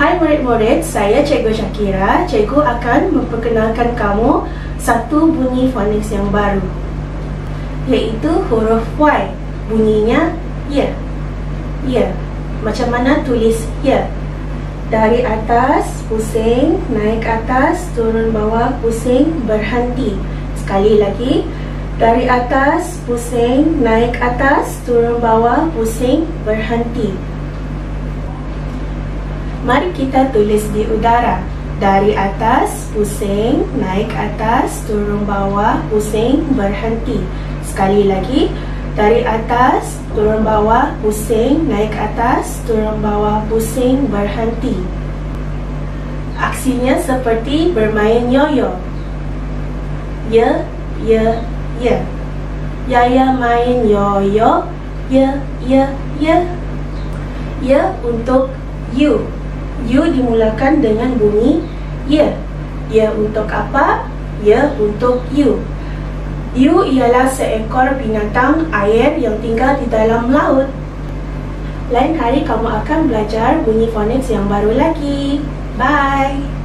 Hai murid-murid, saya Cikgu Syakira. Cikgu akan memperkenalkan kamu satu bunyi fonik yang baru iaitu huruf Y. Bunyinya ya. Ya. Macam mana tulis ya? Dari atas, pusing, naik atas, turun bawah, pusing, berhenti. Sekali lagi, dari atas, pusing, naik atas, turun bawah, pusing, berhenti. Mari kita tulis di udara. Dari atas, pusing, naik atas, turun bawah, pusing, berhenti. Sekali lagi, dari atas, turun bawah, pusing, naik atas, turun bawah, pusing, berhenti. Aksinya seperti bermain yoyo. Ya, ya, ya. Yaya main yoyo. Ya, ya, ya. Ya untuk you. You dimulakan dengan bunyi ya. Ya untuk apa? Ya untuk you. Hiu ialah seekor binatang air yang tinggal di dalam laut. Lain hari kamu akan belajar bunyi fonik yang baru lagi. Bye!